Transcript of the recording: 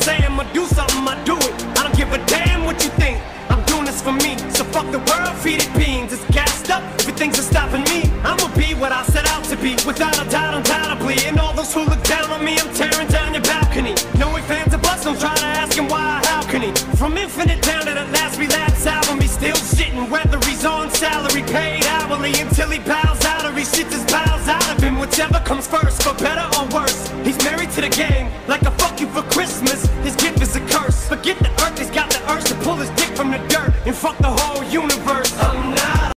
say I'ma do something, I do it. I don't give a damn what you think. I'm doing this for me. So fuck the world, feed it beans. It's gassed up. Everything's are stopping me. I'ma be what I set out to be. Without a doubt, undoubtedly. And all those who look down on me, I'm tearing down your balcony. No ifs, fans of bust, don't try to ask him why, how can he? From infinite down to the last relapse album, he's still shitting. Whether he's on salary, paid hourly, until he bows out or he shits his bowels out of him. Whichever comes first, for better or to the game, like a fuck you for Christmas. His gift is a curse. Forget the earth, he's got the urge to pull his dick from the dirt and fuck the whole universe.